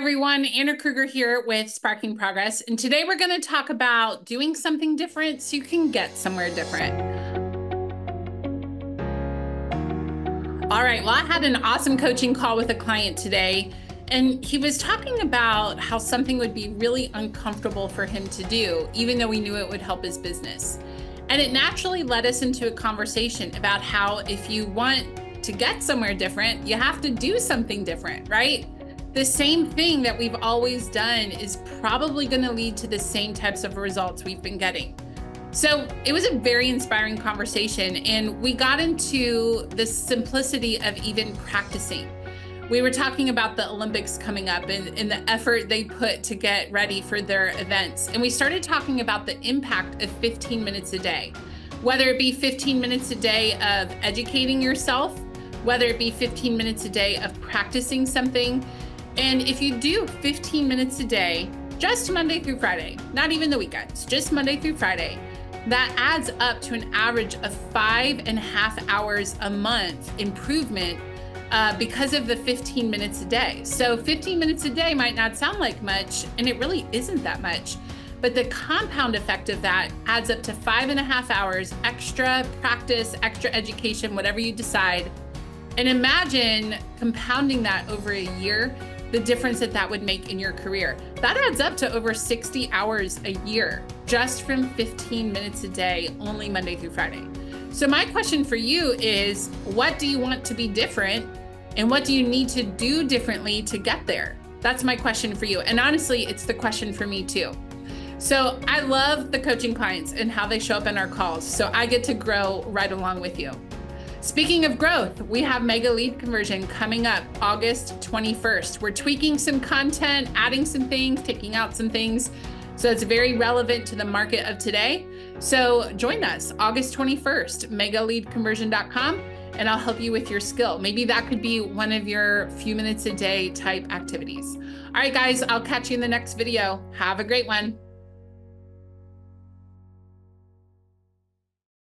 everyone, Anna Krueger here with Sparking Progress. And today we're going to talk about doing something different so you can get somewhere different. All right, well, I had an awesome coaching call with a client today, and he was talking about how something would be really uncomfortable for him to do, even though we knew it would help his business. And it naturally led us into a conversation about how if you want to get somewhere different, you have to do something different, right? The same thing that we've always done is probably going to lead to the same types of results we've been getting. So it was a very inspiring conversation, and we got into the simplicity of even practicing. We were talking about the Olympics coming up and, and, the effort they put to get ready for their events. And we started talking about the impact of 15 minutes a day, whether it be 15 minutes a day of educating yourself, whether it be 15 minutes a day of practicing something and if you do 15 minutes a day, just Monday through Friday, not even the weekends, just Monday through Friday, that adds up to an average of five and a half hours a month improvement uh, because of the 15 minutes a day. So 15 minutes a day might not sound like much, and it really isn't that much. But the compound effect of that adds up to five and a half hours extra practice, extra education, whatever you decide. And imagine compounding that over a year the difference that that would make in your career. That adds up to over 60 hours a year just from 15 minutes a day, only Monday through Friday. So, my question for you is what do you want to be different? And what do you need to do differently to get there? That's my question for you. And honestly, it's the question for me too. So, I love the coaching clients and how they show up in our calls. So, I get to grow right along with you. Speaking of growth, we have Mega Lead Conversion coming up August 21st. We're tweaking some content, adding some things, taking out some things. So it's very relevant to the market of today. So join us August 21st, megaleadconversion.com, and I'll help you with your skill. Maybe that could be one of your few minutes a day type activities. All right, guys, I'll catch you in the next video. Have a great one.